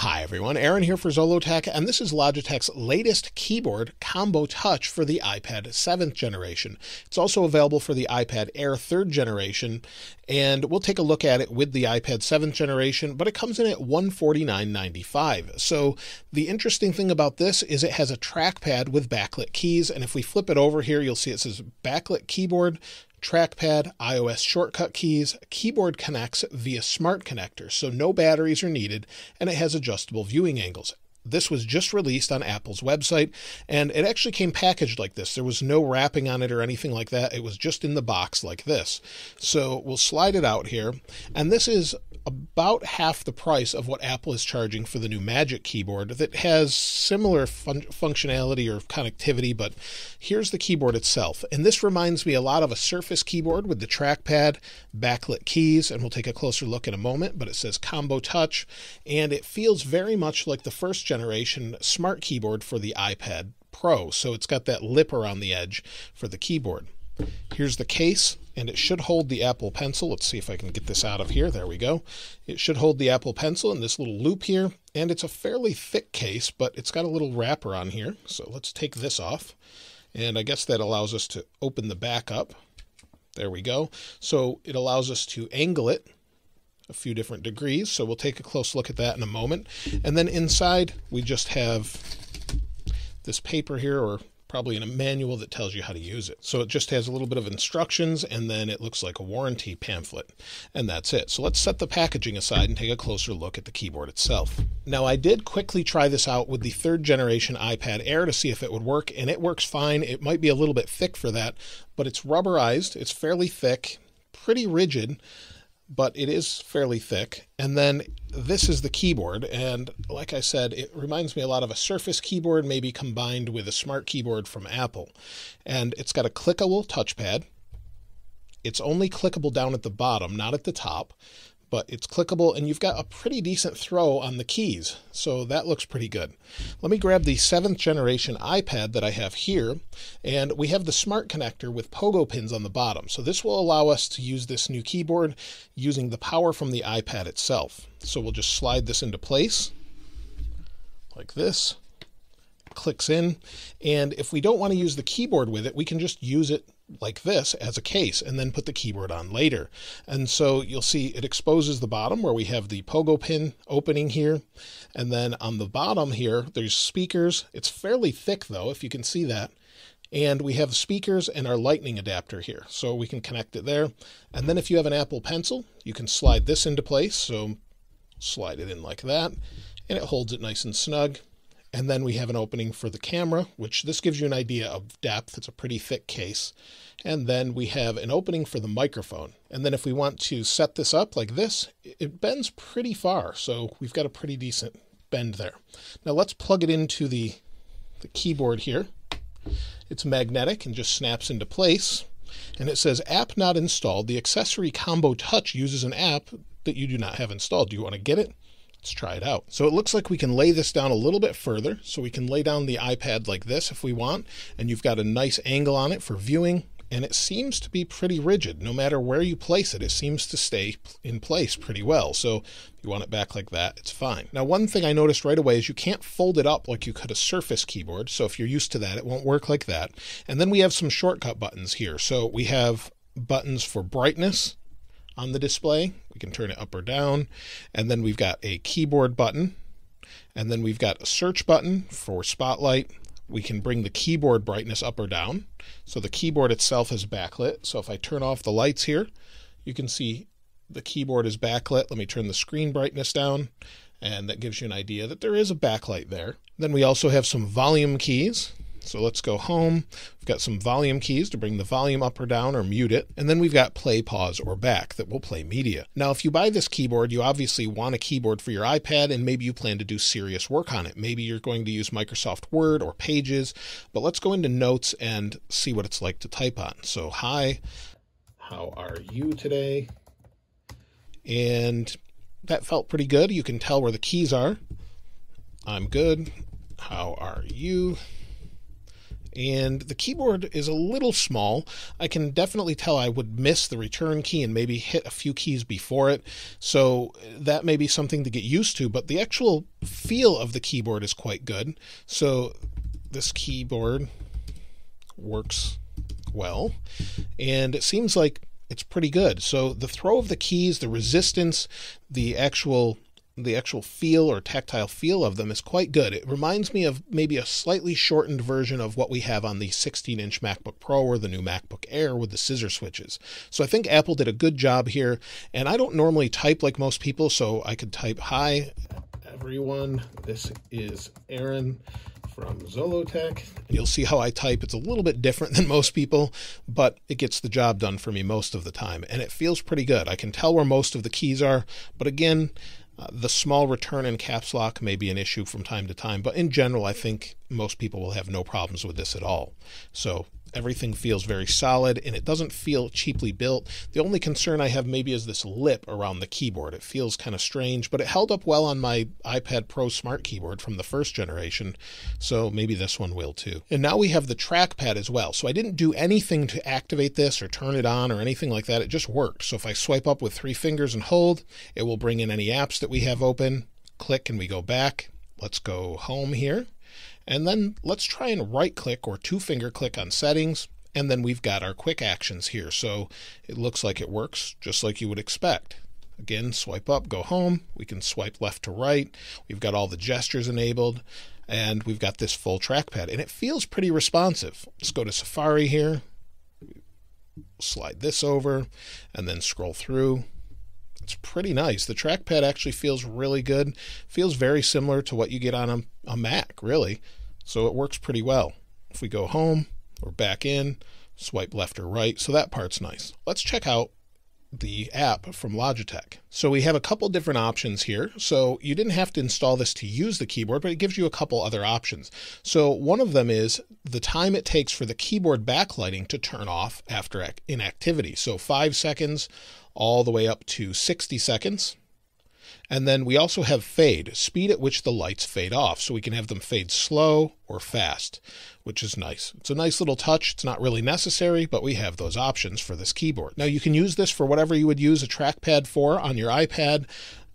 Hi everyone, Aaron here for Zollotech, and this is Logitech's latest keyboard, Combo Touch, for the iPad 7th generation. It's also available for the iPad Air 3rd generation, and we'll take a look at it with the iPad 7th generation, but it comes in at $149.95. So the interesting thing about this is it has a trackpad with backlit keys, and if we flip it over here, you'll see it says backlit keyboard, trackpad, iOS shortcut keys, keyboard connects via smart connector, so no batteries are needed, and it has adjustable viewing angles. This was just released on Apple's website, and it actually came packaged like this. There was no wrapping on it or anything like that. It was just in the box like this. So we'll slide it out here, and this is about half the price of what Apple is charging for the new Magic keyboard that has similar fun- functionality or connectivity, but here's the keyboard itself. And this reminds me a lot of a Surface keyboard with the trackpad, backlit keys, and we'll take a closer look in a moment, but it says Combo Touch, and it feels very much like the first generation smart keyboard for the iPad Pro. So it's got that lip around the edge for the keyboard. Here's the case, and it should hold the Apple Pencil. Let's see if I can get this out of here. There we go. It should hold the Apple Pencil in this little loop here, and it's a fairly thick case, but it's got a little wrapper on here. So let's take this off, and I guess that allows us to open the back up. There we go. So it allows us to angle it a few different degrees. So we'll take a close look at that in a moment. And then inside, we just have this paper here, or probably in a manual that tells you how to use it. So it just has a little bit of instructions and then it looks like a warranty pamphlet. And that's it. So let's set the packaging aside and take a closer look at the keyboard itself. Now I did quickly try this out with the third generation iPad Air to see if it would work and it works fine. It might be a little bit thick for that, but it's rubberized. It's fairly thick, pretty rigid but it is fairly thick. And then this is the keyboard. And like I said, it reminds me a lot of a Surface keyboard, maybe combined with a smart keyboard from Apple. And it's got a clickable touchpad. It's only clickable down at the bottom, not at the top but it's clickable and you've got a pretty decent throw on the keys. So that looks pretty good. Let me grab the seventh generation iPad that I have here and we have the smart connector with pogo pins on the bottom. So this will allow us to use this new keyboard using the power from the iPad itself. So we'll just slide this into place like this clicks in. And if we don't want to use the keyboard with it, we can just use it like this as a case and then put the keyboard on later. And so you'll see it exposes the bottom where we have the pogo pin opening here. And then on the bottom here, there's speakers. It's fairly thick though, if you can see that. And we have speakers and our lightning adapter here. So we can connect it there. And then if you have an Apple Pencil, you can slide this into place. So slide it in like that and it holds it nice and snug. And then we have an opening for the camera, which this gives you an idea of depth. It's a pretty thick case. And then we have an opening for the microphone. And then if we want to set this up like this, it bends pretty far. So we've got a pretty decent bend there. Now let's plug it into the, the keyboard here. It's magnetic and just snaps into place. And it says app not installed. The accessory combo touch uses an app that you do not have installed. Do you want to get it? Let's try it out. So it looks like we can lay this down a little bit further. So we can lay down the iPad like this if we want, and you've got a nice angle on it for viewing. And it seems to be pretty rigid. No matter where you place it, it seems to stay in place pretty well. So if you want it back like that, it's fine. Now, one thing I noticed right away is you can't fold it up like you could a Surface keyboard. So if you're used to that, it won't work like that. And then we have some shortcut buttons here. So we have buttons for brightness, on the display. We can turn it up or down. And then we've got a keyboard button. And then we've got a search button for Spotlight. We can bring the keyboard brightness up or down. So the keyboard itself is backlit. So if I turn off the lights here, you can see the keyboard is backlit. Let me turn the screen brightness down. And that gives you an idea that there is a backlight there. Then we also have some volume keys. So let's go home. We've got some volume keys to bring the volume up or down or mute it. And then we've got play, pause, or back that will play media. Now, if you buy this keyboard, you obviously want a keyboard for your iPad and maybe you plan to do serious work on it. Maybe you're going to use Microsoft Word or Pages. But let's go into Notes and see what it's like to type on. So, hi, how are you today? And that felt pretty good. You can tell where the keys are. I'm good. How are you? And the keyboard is a little small. I can definitely tell I would miss the return key and maybe hit a few keys before it. So that may be something to get used to, but the actual feel of the keyboard is quite good. So this keyboard works well, and it seems like it's pretty good. So the throw of the keys, the resistance, the actual the actual feel or tactile feel of them is quite good. It reminds me of maybe a slightly shortened version of what we have on the 16 inch MacBook Pro or the new MacBook Air with the scissor switches. So I think Apple did a good job here. And I don't normally type like most people, so I could type Hi, everyone. This is Aaron from Zollotech. You'll see how I type. It's a little bit different than most people, but it gets the job done for me most of the time. And it feels pretty good. I can tell where most of the keys are, but again, the small return in caps lock may be an issue from time to time, but in general, I think most people will have no problems with this at all. So everything feels very solid and it doesn't feel cheaply built. The only concern I have maybe is this lip around the keyboard. It feels kind of strange, but it held up well on my iPad Pro Smart keyboard from the first generation, so maybe this one will too. And now we have the trackpad as well. So I didn't do anything to activate this or turn it on or anything like that. It just worked. So if I swipe up with three fingers and hold, it will bring in any apps that we have open. Click and we go back. Let's go home here. And then let's try and right click or two finger click on settings. And then we've got our quick actions here. So it looks like it works just like you would expect. Again, swipe up, go home. We can swipe left to right. We've got all the gestures enabled and we've got this full trackpad and it feels pretty responsive. Let's go to Safari here, slide this over and then scroll through. It's pretty nice. The trackpad actually feels really good. Feels very similar to what you get on a, a Mac, really. So it works pretty well. If we go home or back in, swipe left or right. So that part's nice. Let's check out the app from Logitech. So we have a couple different options here. So you didn't have to install this to use the keyboard, but it gives you a couple other options. So one of them is the time it takes for the keyboard backlighting to turn off after inactivity. So five seconds all the way up to 60 seconds. And then we also have fade, speed at which the lights fade off. So we can have them fade slow or fast, which is nice. It's a nice little touch. It's not really necessary, but we have those options for this keyboard. Now you can use this for whatever you would use a trackpad for on your iPad,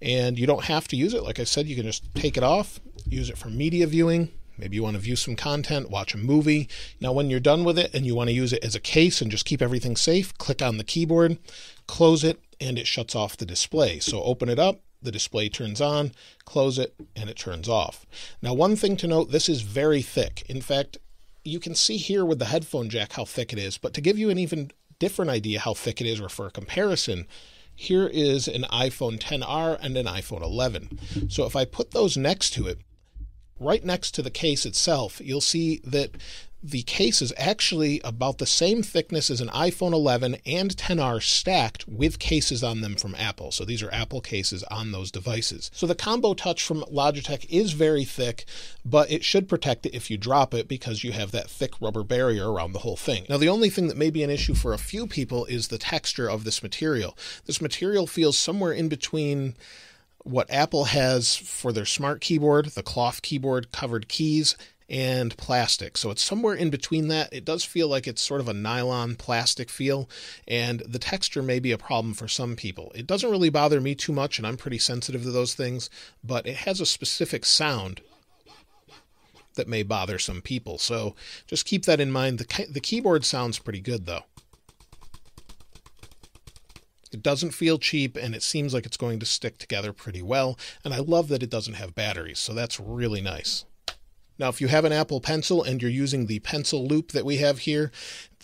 and you don't have to use it. Like I said, you can just take it off, use it for media viewing, Maybe you want to view some content, watch a movie. Now, when you're done with it and you want to use it as a case and just keep everything safe, click on the keyboard, close it, and it shuts off the display. So open it up, the display turns on, close it, and it turns off. Now, one thing to note this is very thick. In fact, you can see here with the headphone jack how thick it is, but to give you an even different idea how thick it is or for a comparison, here is an iPhone 10R and an iPhone 11. So if I put those next to it, right next to the case itself, you'll see that the case is actually about the same thickness as an iPhone 11 and 10R stacked with cases on them from Apple. So these are Apple cases on those devices. So the Combo Touch from Logitech is very thick, but it should protect it if you drop it because you have that thick rubber barrier around the whole thing. Now, the only thing that may be an issue for a few people is the texture of this material. This material feels somewhere in between what Apple has for their smart keyboard, the cloth keyboard covered keys, and plastic. So it's somewhere in between that. It does feel like it's sort of a nylon plastic feel, and the texture may be a problem for some people. It doesn't really bother me too much, and I'm pretty sensitive to those things, but it has a specific sound that may bother some people. So just keep that in mind. The, the keyboard sounds pretty good though. It doesn't feel cheap and it seems like it's going to stick together pretty well. And I love that it doesn't have batteries, so that's really nice. Now, if you have an Apple Pencil and you're using the pencil loop that we have here,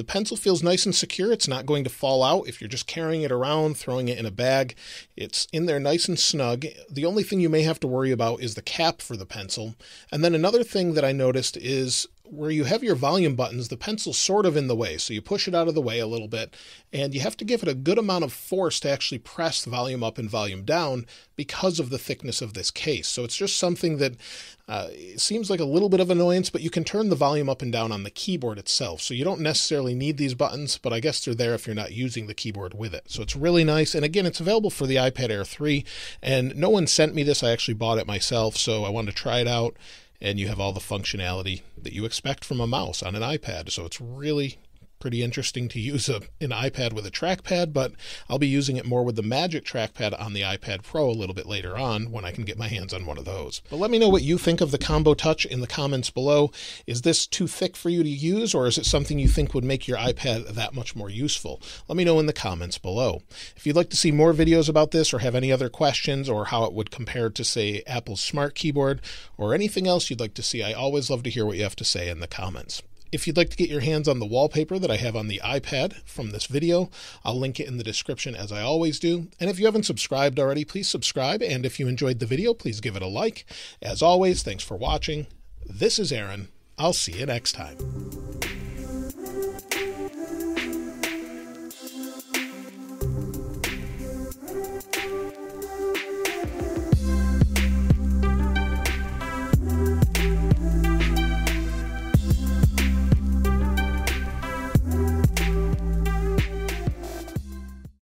the pencil feels nice and secure. It's not going to fall out if you're just carrying it around, throwing it in a bag. It's in there nice and snug. The only thing you may have to worry about is the cap for the pencil. And then another thing that I noticed is where you have your volume buttons, the pencil's sort of in the way. So you push it out of the way a little bit, and you have to give it a good amount of force to actually press the volume up and volume down because of the thickness of this case. So it's just something that uh, seems like a little bit of annoyance, but you can turn the volume up and down on the keyboard itself. So you don't need these buttons, but I guess they're there if you're not using the keyboard with it. So it's really nice. And again, it's available for the iPad Air 3, and no one sent me this. I actually bought it myself, so I wanted to try it out and you have all the functionality that you expect from a mouse on an iPad. So it's really pretty interesting to use a, an iPad with a trackpad, but I'll be using it more with the Magic Trackpad on the iPad Pro a little bit later on when I can get my hands on one of those. But let me know what you think of the Combo Touch in the comments below. Is this too thick for you to use, or is it something you think would make your iPad that much more useful? Let me know in the comments below. If you'd like to see more videos about this or have any other questions or how it would compare to, say, Apple's Smart Keyboard or anything else you'd like to see, I always love to hear what you have to say in the comments. If you'd like to get your hands on the wallpaper that I have on the iPad from this video, I'll link it in the description as I always do. And if you haven't subscribed already, please subscribe. And if you enjoyed the video, please give it a like. As always, thanks for watching. This is Aaron. I'll see you next time.